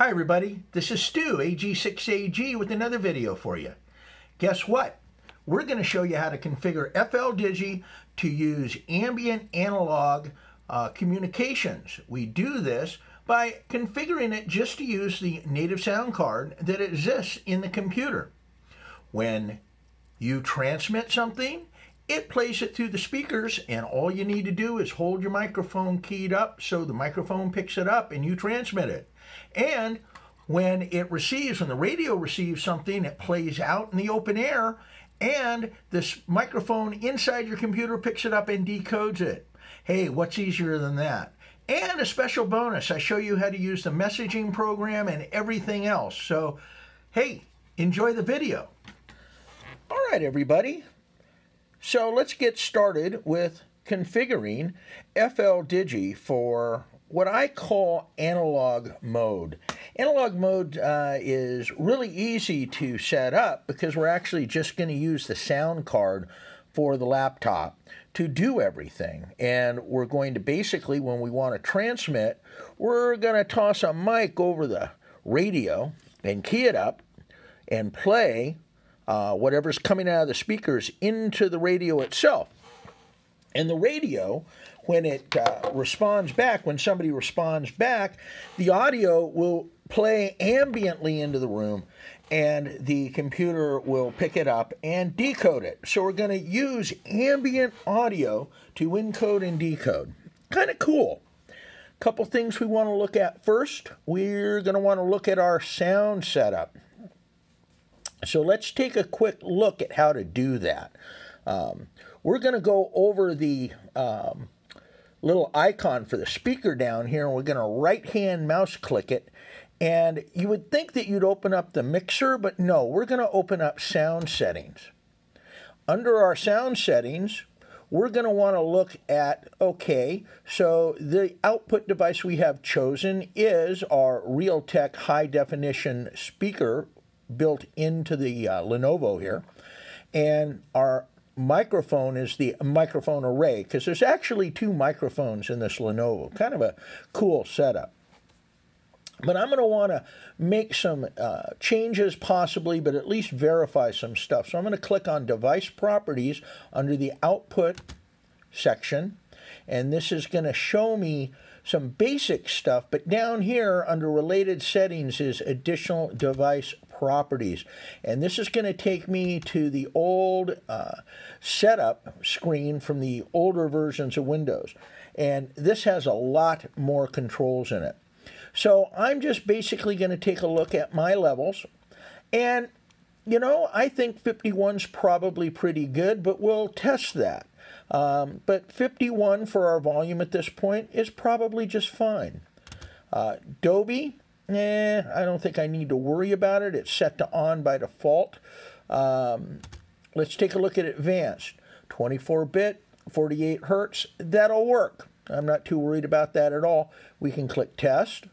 Hi everybody, this is Stu, AG6AG with another video for you. Guess what? We're going to show you how to configure FL Digi to use ambient analog uh, communications. We do this by configuring it just to use the native sound card that exists in the computer. When you transmit something, it plays it through the speakers and all you need to do is hold your microphone keyed up so the microphone picks it up and you transmit it. And when it receives, when the radio receives something, it plays out in the open air, and this microphone inside your computer picks it up and decodes it. Hey, what's easier than that? And a special bonus, I show you how to use the messaging program and everything else. So, hey, enjoy the video. All right, everybody. So let's get started with configuring FL Digi for what I call analog mode. Analog mode uh, is really easy to set up because we're actually just going to use the sound card for the laptop to do everything. And we're going to basically, when we want to transmit, we're going to toss a mic over the radio and key it up and play uh, whatever's coming out of the speakers into the radio itself. And the radio when it uh, responds back, when somebody responds back, the audio will play ambiently into the room and the computer will pick it up and decode it. So we're going to use ambient audio to encode and decode. Kind of cool. Couple things we want to look at first. We're going to want to look at our sound setup. So let's take a quick look at how to do that. Um, we're going to go over the um, little icon for the speaker down here and we're going to right hand mouse click it. And you would think that you'd open up the mixer but no we're going to open up sound settings. Under our sound settings we're going to want to look at okay so the output device we have chosen is our Realtek high definition speaker built into the uh, Lenovo here. And our microphone is the microphone array because there's actually two microphones in this Lenovo. Kind of a cool setup. But I'm going to want to make some uh, changes possibly, but at least verify some stuff. So I'm going to click on Device Properties under the Output section. And this is going to show me some basic stuff. But down here under Related Settings is Additional Device properties. And this is going to take me to the old uh, setup screen from the older versions of Windows. And this has a lot more controls in it. So I'm just basically going to take a look at my levels. And, you know, I think 51's probably pretty good, but we'll test that. Um, but 51 for our volume at this point is probably just fine. Uh, Eh, I don't think I need to worry about it. It's set to on by default. Um, let's take a look at advanced. 24-bit, 48 hertz, that'll work. I'm not too worried about that at all. We can click test.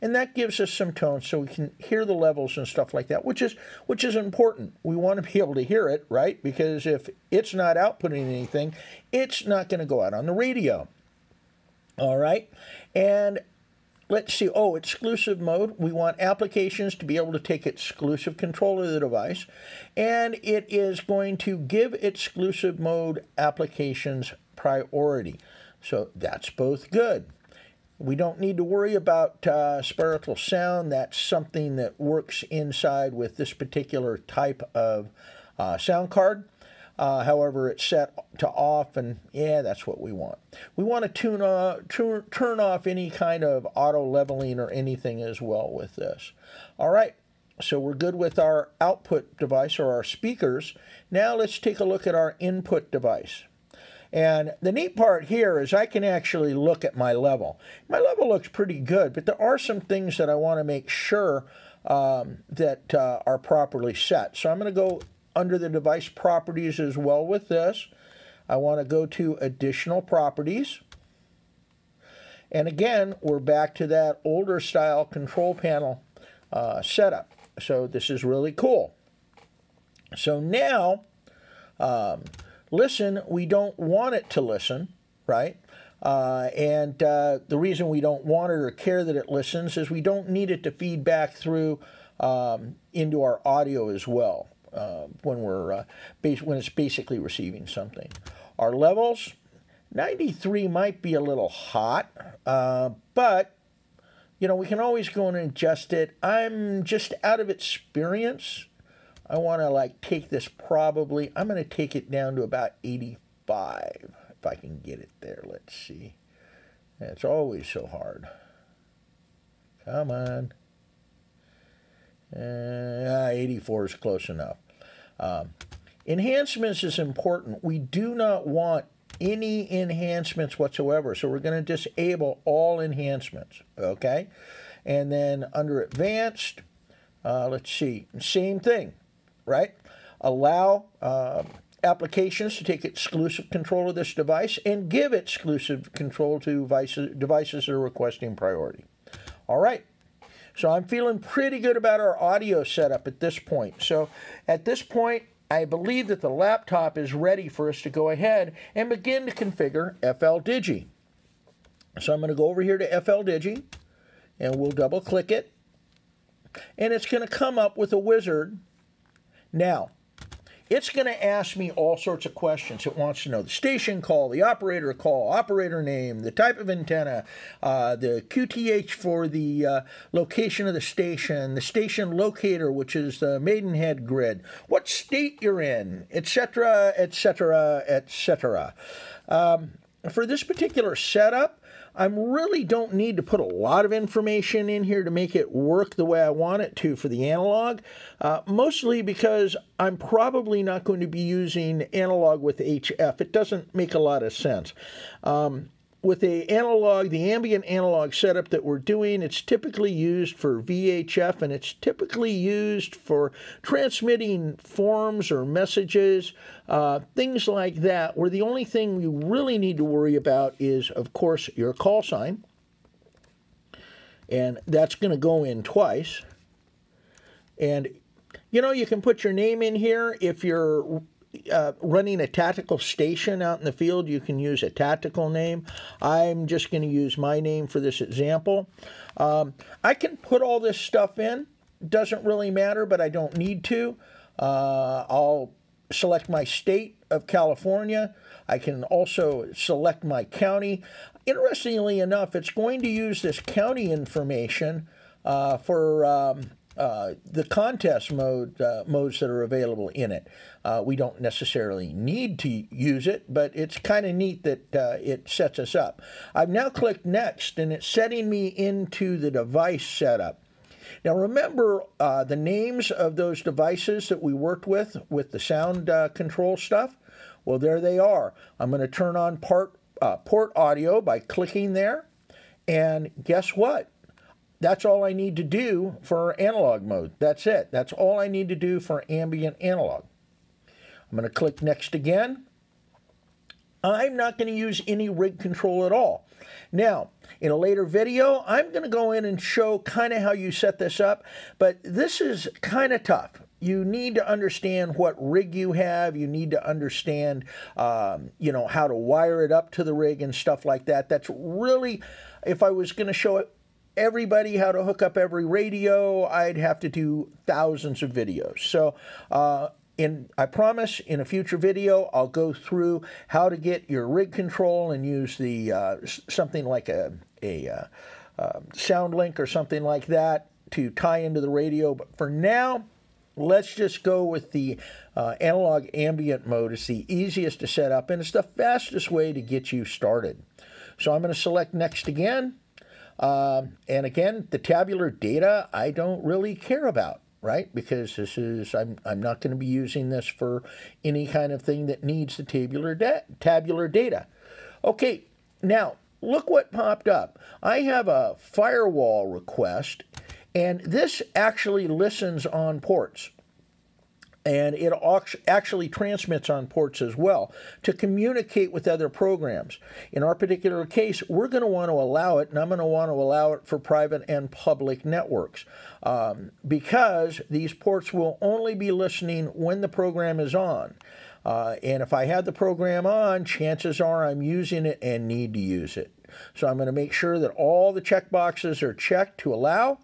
and that gives us some tone so we can hear the levels and stuff like that which is which is important we want to be able to hear it right because if it's not outputting anything it's not going to go out on the radio all right. And let's see. Oh, exclusive mode. We want applications to be able to take exclusive control of the device. And it is going to give exclusive mode applications priority. So that's both good. We don't need to worry about uh, sound. That's something that works inside with this particular type of uh, sound card. Uh, however, it's set to off, and yeah, that's what we want. We want to tune off, turn off any kind of auto leveling or anything as well with this. All right, so we're good with our output device or our speakers. Now let's take a look at our input device. And the neat part here is I can actually look at my level. My level looks pretty good, but there are some things that I want to make sure um, that uh, are properly set. So I'm going to go under the device properties as well with this. I want to go to additional properties. And again, we're back to that older style control panel uh, setup. So this is really cool. So now, um, listen, we don't want it to listen, right? Uh, and uh, the reason we don't want it or care that it listens is we don't need it to feed back through um, into our audio as well uh, when we're uh, when it's basically receiving something. Our levels, 93 might be a little hot, uh, but you know we can always go and adjust it. I'm just out of experience. I want to like take this probably. I'm going to take it down to about 85 if I can get it there. Let's see. It's always so hard. Come on. Uh, 84 is close enough. Um, enhancements is important. We do not want any enhancements whatsoever. So we're going to disable all enhancements. Okay. And then under advanced, uh, let's see, same thing, right? Allow uh, applications to take exclusive control of this device and give exclusive control to devices, devices that are requesting priority. All right. So I'm feeling pretty good about our audio setup at this point. So at this point, I believe that the laptop is ready for us to go ahead and begin to configure FL Digi. So I'm going to go over here to FL Digi and we'll double click it. And it's going to come up with a wizard. Now, it's going to ask me all sorts of questions. It wants to know the station call, the operator call, operator name, the type of antenna, uh, the QTH for the uh, location of the station, the station locator, which is the Maidenhead grid, what state you're in, etc., etc., etc. For this particular setup, I really don't need to put a lot of information in here to make it work the way I want it to for the analog, uh, mostly because I'm probably not going to be using analog with HF. It doesn't make a lot of sense. Um, with the analog, the ambient analog setup that we're doing, it's typically used for VHF and it's typically used for transmitting forms or messages, uh, things like that, where the only thing you really need to worry about is, of course, your call sign. And that's going to go in twice. And, you know, you can put your name in here if you're uh, running a tactical station out in the field, you can use a tactical name. I'm just going to use my name for this example. Um, I can put all this stuff in. Doesn't really matter, but I don't need to. Uh, I'll select my state of California. I can also select my county. Interestingly enough, it's going to use this county information uh, for um, uh, the contest mode uh, modes that are available in it. Uh, we don't necessarily need to use it, but it's kind of neat that uh, it sets us up. I've now clicked next, and it's setting me into the device setup. Now remember uh, the names of those devices that we worked with with the sound control stuff. Well, there they are. I'm going to turn on part, port audio by clicking there, and guess what? That's all I need to do for analog mode. That's it. That's all I need to do for ambient analog. I'm going to click next again. I'm not going to use any rig control at all. Now, in a later video, I'm going to go in and show kind of how you set this up, but this is kind of tough. You need to understand what rig you have. You need to understand, um, you know, how to wire it up to the rig and stuff like that. That's really, if I was going to show it everybody how to hook up every radio, I'd have to do thousands of videos. So, uh, in, I promise in a future video, I'll go through how to get your rig control and use the uh, something like a, a uh, uh, SignaLink or something like that to tie into the radio. But for now, let's just go with the uh, analog ambient mode. It's the easiest to set up and it's the fastest way to get you started. So I'm going to select next again. Um, and again, the tabular data I don't really care about, right? Because this is, I'm, I'm not going to be using this for any kind of thing that needs the tabular, da tabular data. Okay, now look what popped up. I have a firewall request, and this actually listens on ports and it actually transmits on ports as well to communicate with other programs. In our particular case, we're going to want to allow it, and I'm going to want to allow it for private and public networks um, because these ports will only be listening when the program is on. Uh, and if I have the program on, chances are I'm using it and need to use it. So I'm going to make sure that all the checkboxes are checked to allow,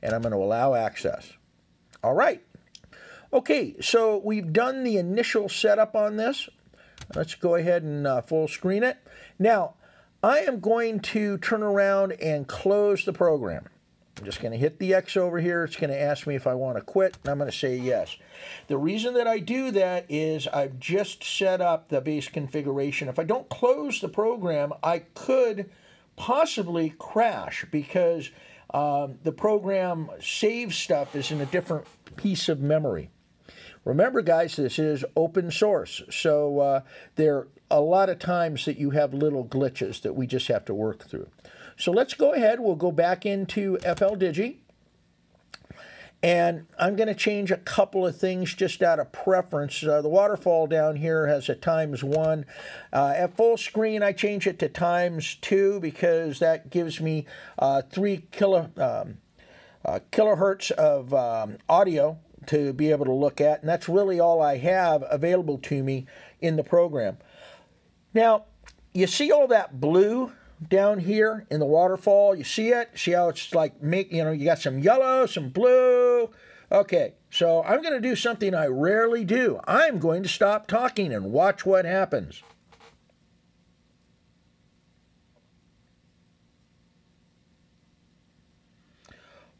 and I'm going to allow access. All right. Okay, so we've done the initial setup on this. Let's go ahead and uh, full screen it. Now, I am going to turn around and close the program. I'm just going to hit the X over here. It's going to ask me if I want to quit, and I'm going to say yes. The reason that I do that is I've just set up the base configuration. If I don't close the program, I could possibly crash because um, the program save stuff is in a different piece of memory. Remember, guys, this is open source, so uh, there are a lot of times that you have little glitches that we just have to work through. So let's go ahead. We'll go back into FL Digi. And I'm going to change a couple of things just out of preference. Uh, the waterfall down here has a times one. Uh, at full screen, I change it to times two because that gives me uh, three kilo, um, uh, kilohertz of um, audio to be able to look at. And that's really all I have available to me in the program. Now, you see all that blue down here in the waterfall. You see it? See how it's like make you know you got some yellow, some blue. Okay, so I'm going to do something I rarely do. I'm going to stop talking and watch what happens.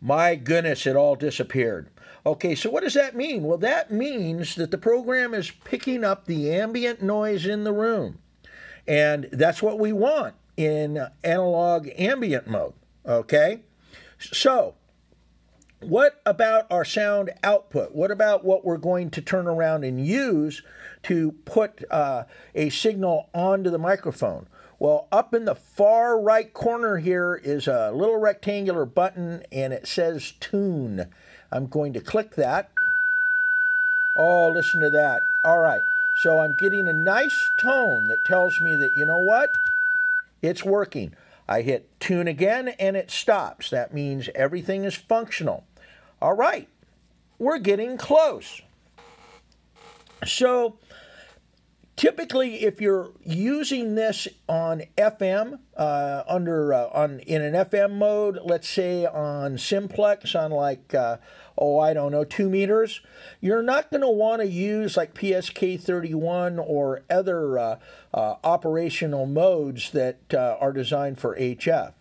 My goodness, it all disappeared. Okay, so what does that mean? Well, that means that the program is picking up the ambient noise in the room. And that's what we want in analog ambient mode. Okay? So, what about our sound output? What about what we're going to turn around and use to put uh, a signal onto the microphone? Well, up in the far right corner here is a little rectangular button and it says tune. I'm going to click that. Oh, listen to that. All right. So I'm getting a nice tone that tells me that, you know what? It's working. I hit tune again and it stops. That means everything is functional. All right, we're getting close. So typically, if you're using this on FM, uh, under uh, on in an FM mode, let's say on simplex on like uh, oh I don't know two meters, you're not going to want to use like PSK31 or other uh, uh, operational modes that uh, are designed for HF.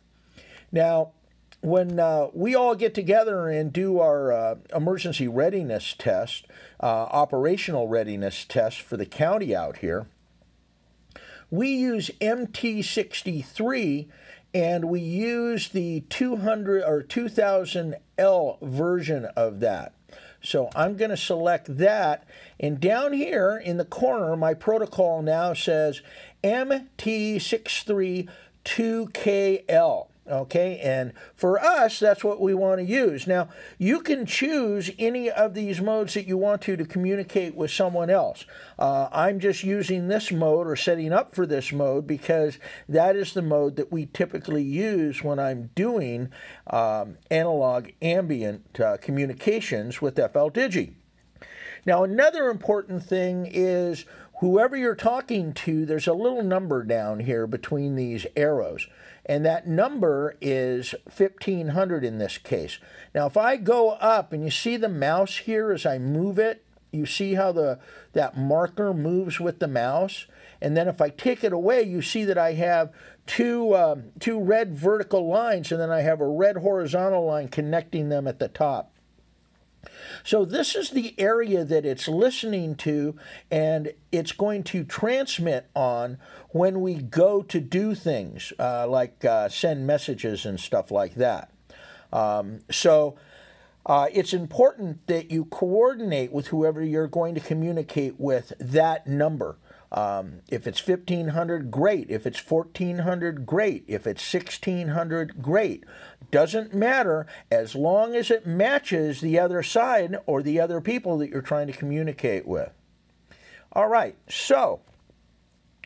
Now when uh, we all get together and do our uh, emergency readiness test, uh, operational readiness test for the county out here, we use MT63 and we use the 200 or 2000L version of that. So I'm going to select that. And down here in the corner, my protocol now says MT632KL. Okay, and for us, that's what we want to use. Now, you can choose any of these modes that you want to to communicate with someone else. Uh, I'm just using this mode or setting up for this mode because that is the mode that we typically use when I'm doing um, analog ambient uh, communications with FL Digi. Now, another important thing is whoever you're talking to, there's a little number down here between these arrows and that number is 1500 in this case. Now if I go up and you see the mouse here as I move it, you see how the that marker moves with the mouse? And then if I take it away, you see that I have two, um, two red vertical lines and then I have a red horizontal line connecting them at the top. So this is the area that it's listening to and it's going to transmit on when we go to do things uh, like uh, send messages and stuff like that. Um, so uh, it's important that you coordinate with whoever you're going to communicate with that number. Um, if it's 1500, great. If it's 1400, great. If it's 1600, great. Doesn't matter as long as it matches the other side or the other people that you're trying to communicate with. All right, so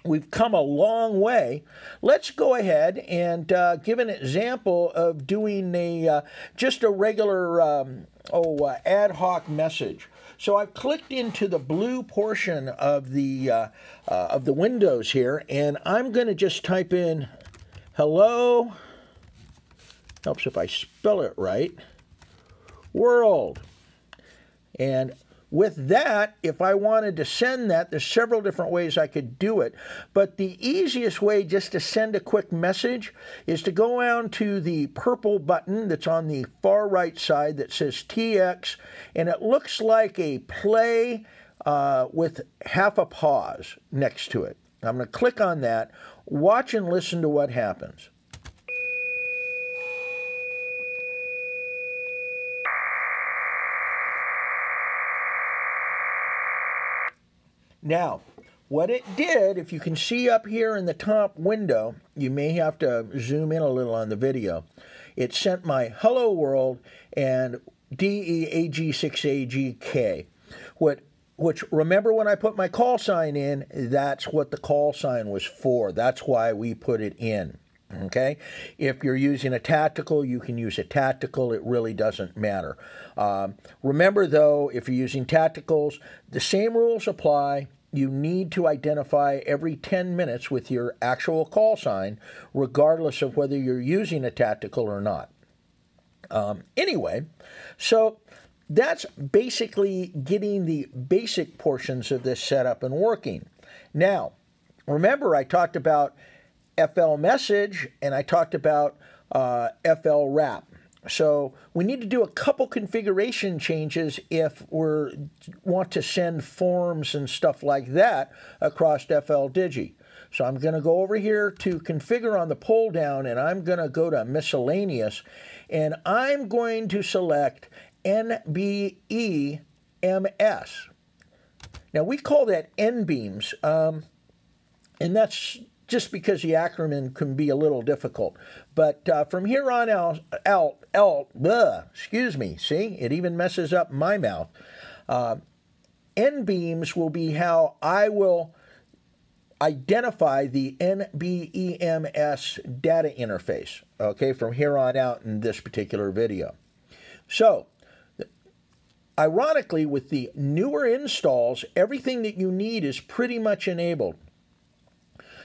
we've come a long way. Let's go ahead and uh, give an example of doing a uh, just a regular um, oh uh, ad hoc message. So I've clicked into the blue portion of the uh, uh, of the windows here, and I'm going to just type in hello. Helps if I spell it right. World. And with that, if I wanted to send that, there's several different ways I could do it. But the easiest way just to send a quick message is to go down to the purple button that's on the far right side that says TX, and it looks like a play uh, with half a pause next to it. I'm going to click on that, watch and listen to what happens. Now, what it did, if you can see up here in the top window, you may have to zoom in a little on the video. It sent my hello world and DEAG6AGK. What which remember when I put my call sign in, that's what the call sign was for. That's why we put it in. Okay, if you're using a tactical, you can use a tactical. It really doesn't matter. Um, remember, though, if you're using tacticals, the same rules apply. You need to identify every 10 minutes with your actual call sign, regardless of whether you're using a tactical or not. Um, anyway, so that's basically getting the basic portions of this set up and working. Now, remember, I talked about FL message and I talked about uh, FL wrap. So we need to do a couple configuration changes if we want to send forms and stuff like that across FL Digi. So I'm going to go over here to configure on the pull down and I'm going to go to miscellaneous and I'm going to select NBEMS. Now we call that NBEMS um, and that's just because the acronym can be a little difficult. But uh, from here on out, out, out bleh, excuse me, see, it even messes up my mouth. Uh, NBEMS will be how I will identify the NBEMS data interface, okay, from here on out in this particular video. So, ironically, with the newer installs, everything that you need is pretty much enabled.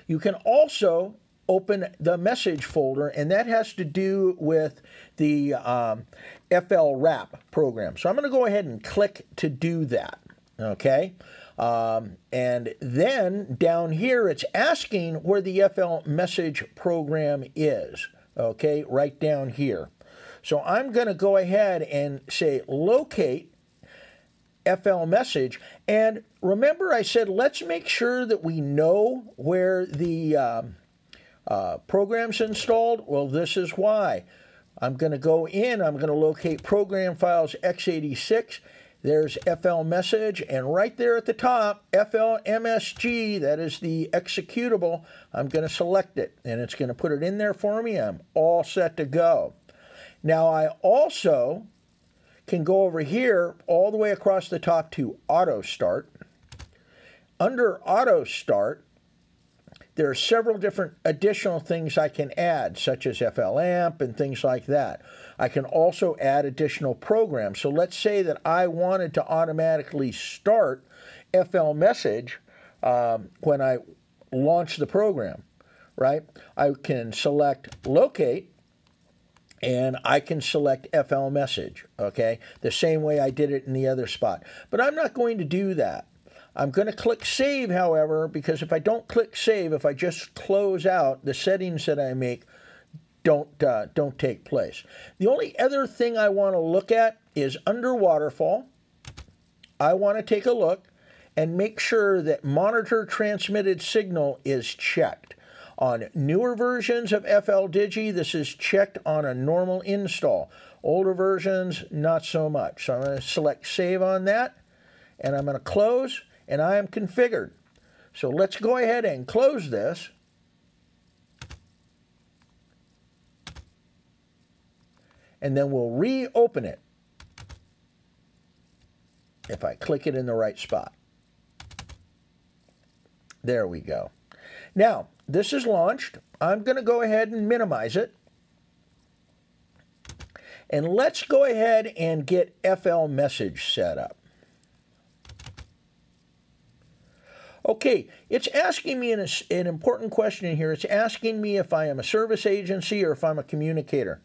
You can also open the message folder, and that has to do with the um, FL Wrap program. So I'm going to go ahead and click to do that. Okay. Um, and then down here, it's asking where the FL message program is. Okay, right down here. So I'm going to go ahead and say locate FL message. And remember, I said let's make sure that we know where the um, uh, program's installed. Well, this is why. I'm going to go in, I'm going to locate program files x86. There's FL message, and right there at the top, FLMSG, that is the executable. I'm going to select it, and it's going to put it in there for me. I'm all set to go. Now, I also can go over here all the way across the top to auto start. Under auto start, there are several different additional things I can add, such as FLAMP and things like that. I can also add additional programs. So let's say that I wanted to automatically start FL Message um, when I launch the program, right? I can select Locate, and I can select FL message, okay? The same way I did it in the other spot. But I'm not going to do that. I'm going to click save, however, because if I don't click save, if I just close out, the settings that I make don't, uh, don't take place. The only other thing I want to look at is under waterfall. I want to take a look and make sure that monitor transmitted signal is checked. On newer versions of FL Digi, this is checked on a normal install. Older versions, not so much. So I'm going to select Save on that, and I'm going to close, and I am configured. So let's go ahead and close this. And then we'll reopen it if I click it in the right spot. There we go. Now, this is launched. I'm going to go ahead and minimize it. And let's go ahead and get FL message set up. Okay, it's asking me an, an important question here. It's asking me if I am a service agency or if I'm a communicator.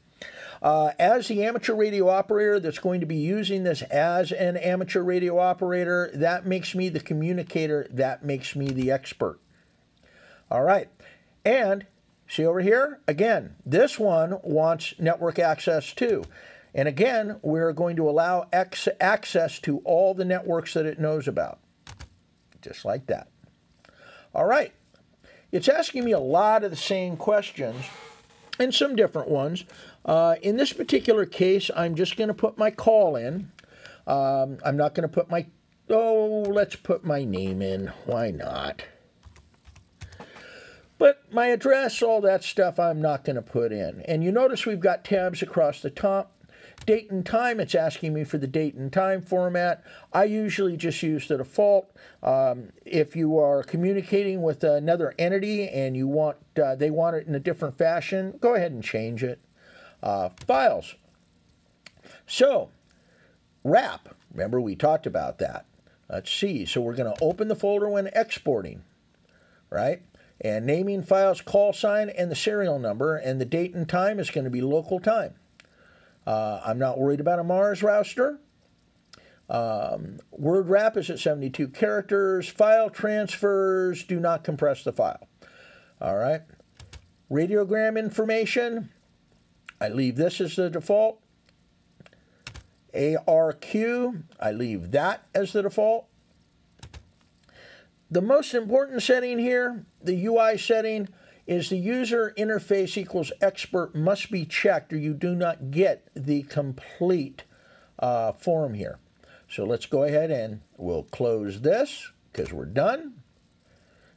Uh, as the amateur radio operator that's going to be using this as an amateur radio operator, that makes me the communicator, that makes me the expert. All right, and see over here, again, this one wants network access too. And again, we're going to allow access to all the networks that it knows about, just like that. All right, it's asking me a lot of the same questions and some different ones. Uh, in this particular case, I'm just going to put my call in. Um, I'm not going to put my, oh, let's put my name in. Why not? But my address, all that stuff, I'm not going to put in. And you notice we've got tabs across the top. Date and time, it's asking me for the date and time format. I usually just use the default. Um, if you are communicating with another entity and you want uh, they want it in a different fashion, go ahead and change it. Uh, files. So, wrap. Remember we talked about that. Let's see. So we're going to open the folder when exporting, right? And naming files call sign and the serial number, and the date and time is going to be local time. Uh, I'm not worried about a MARS roster. Um, word wrap is at 72 characters. File transfers do not compress the file. All right. Radiogram information, I leave this as the default. ARQ, I leave that as the default. The most important setting here, the UI setting, is the user interface equals expert must be checked or you do not get the complete uh, form here. So let's go ahead and we'll close this because we're done.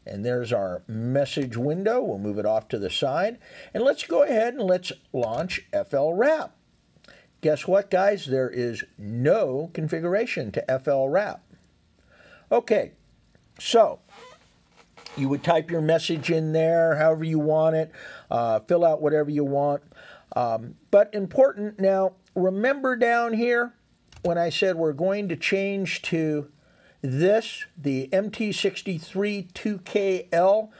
And there's our message window. We'll move it off to the side. And let's go ahead and let's launch FL Wrap. Guess what, guys? There is no configuration to FL Wrap. Okay, so you would type your message in there however you want it, uh, fill out whatever you want. Um, but important now, remember down here when I said we're going to change to this, the MT63 2KL.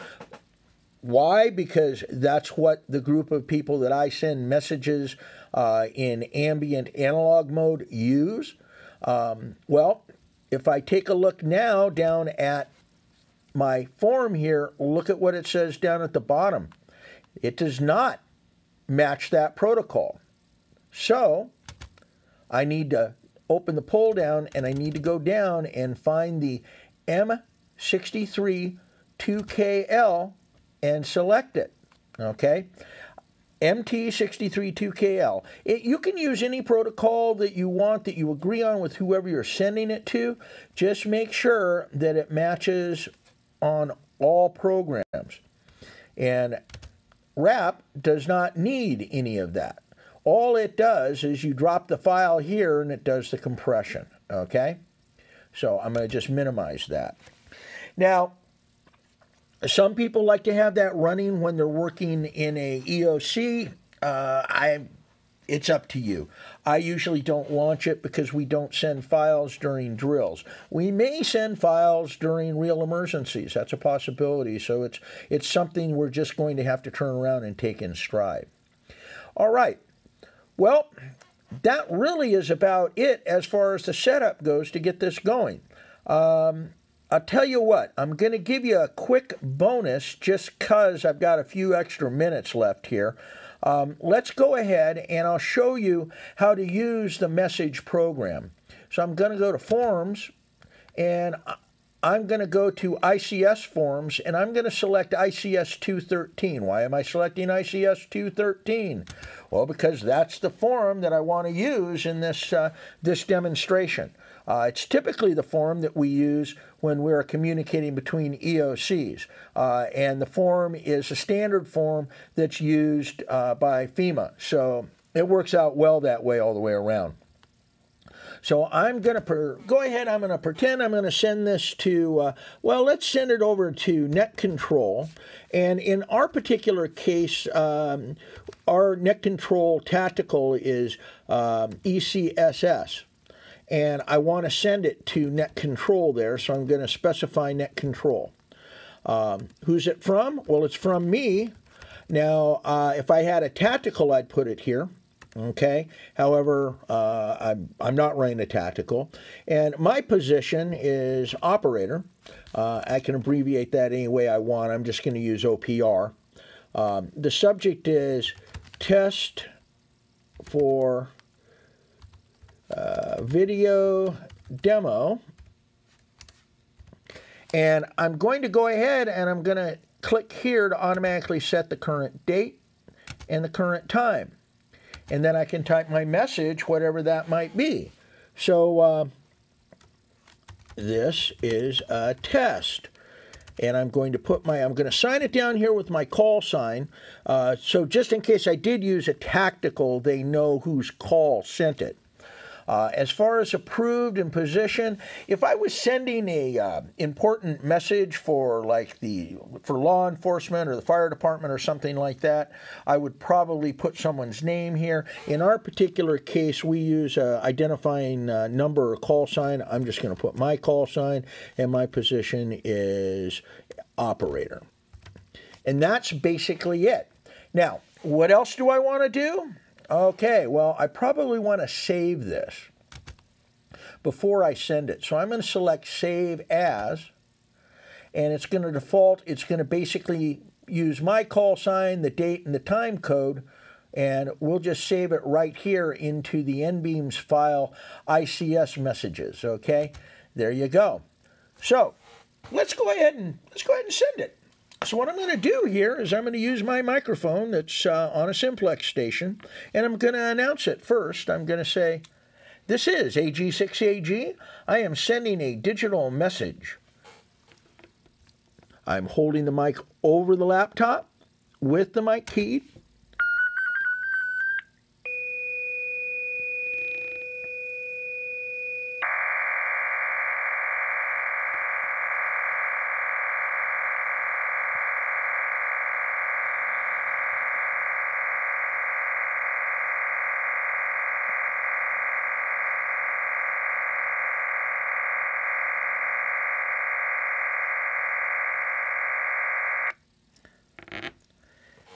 Why? Because that's what the group of people that I send messages uh, in ambient analog mode use. Um, well, if I take a look now down at my form here, look at what it says down at the bottom. It does not match that protocol. So I need to open the pull down and I need to go down and find the M63 2KL and select it. Okay? MT632KL. It, you can use any protocol that you want that you agree on with whoever you're sending it to. Just make sure that it matches on all programs. And Wrap does not need any of that. All it does is you drop the file here and it does the compression, okay? So I'm going to just minimize that. Now, some people like to have that running when they're working in a EOC. Uh, I it's up to you. I usually don't launch it because we don't send files during drills. We may send files during real emergencies. That's a possibility. So it's it's something we're just going to have to turn around and take in stride. All right. Well, that really is about it as far as the setup goes to get this going. Um, I'll tell you what, I'm going to give you a quick bonus just because I've got a few extra minutes left here. Um, let's go ahead and I'll show you how to use the message program. So I'm going to go to Forms and I'm going to go to ICS Forms and I'm going to select ICS 213. Why am I selecting ICS 213? Well, because that's the form that I want to use in this, uh, this demonstration. Uh, it's typically the form that we use when we're communicating between EOCs. Uh, and the form is a standard form that's used uh, by FEMA. So it works out well that way all the way around. So I'm going to go ahead, I'm going to pretend I'm going to send this to, uh, well, let's send it over to Net Control. And in our particular case, um, our Net Control Tactical is um, ECSS and I want to send it to net control there, so I'm going to specify net control. Um, who's it from? Well, it's from me. Now, uh, if I had a tactical, I'd put it here. Okay. However, uh, I'm, I'm not running a tactical. And my position is operator. Uh, I can abbreviate that any way I want. I'm just going to use OPR. Um, the subject is test for uh, video demo. And I'm going to go ahead and I'm going to click here to automatically set the current date and the current time and then I can type my message, whatever that might be. So uh, this is a test. And I'm going to put my, I'm going to sign it down here with my call sign. Uh, so just in case I did use a tactical, they know whose call sent it. Uh, as far as approved and position, if I was sending a uh, important message for like the for law enforcement or the fire department or something like that, I would probably put someone's name here. In our particular case, we use a identifying uh, number or call sign. I'm just going to put my call sign, and my position is operator. And that's basically it. Now, what else do I want to do? Okay, well, I probably want to save this before I send it. So I'm going to select Save As, and it's going to default, it's going to basically use my call sign, the date, and the time code, and we'll just save it right here into the NBEMS file ICS messages, okay? There you go. So let's go ahead and let's go ahead and send it. So what I'm going to do here is I'm going to use my microphone that's uh, on a simplex station, and I'm going to announce it first. I'm going to say, this is AG6AG. I am sending a digital message. I'm holding the mic over the laptop with the mic keyed.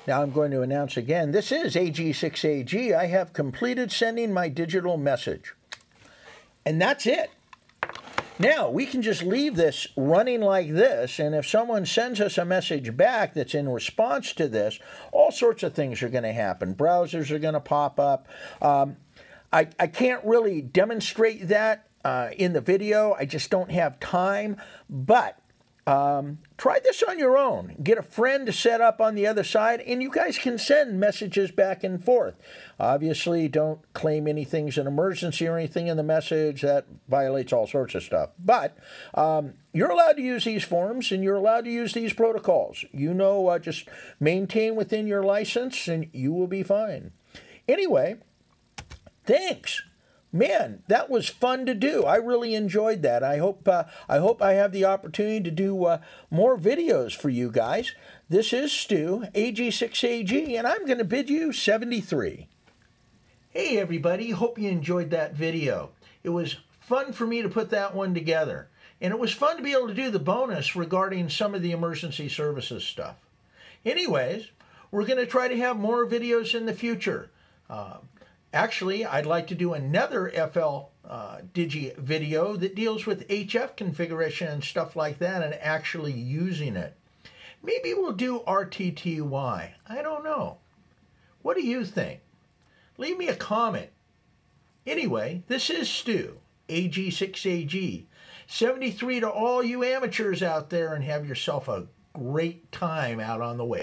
Now I'm going to announce again, this is AG6AG. I have completed sending my digital message. And that's it. Now, we can just leave this running like this, and if someone sends us a message back that's in response to this, all sorts of things are going to happen. Browsers are going to pop up. Um, I, I can't really demonstrate that uh, in the video. I just don't have time, but um, try this on your own. Get a friend to set up on the other side, and you guys can send messages back and forth. Obviously, don't claim anything's an emergency or anything in the message. That violates all sorts of stuff. But um, you're allowed to use these forms, and you're allowed to use these protocols. You know, uh, just maintain within your license, and you will be fine. Anyway, thanks man, that was fun to do. I really enjoyed that. I hope uh, I hope I have the opportunity to do uh, more videos for you guys. This is Stu, AG6AG, and I'm going to bid you 73. Hey everybody, hope you enjoyed that video. It was fun for me to put that one together. And it was fun to be able to do the bonus regarding some of the emergency services stuff. Anyways, we're going to try to have more videos in the future. Uh, Actually, I'd like to do another FL uh, Digi video that deals with HF configuration and stuff like that and actually using it. Maybe we'll do RTTY. I don't know. What do you think? Leave me a comment. Anyway, this is Stu, AG6AG. 73 to all you amateurs out there and have yourself a great time out on the way.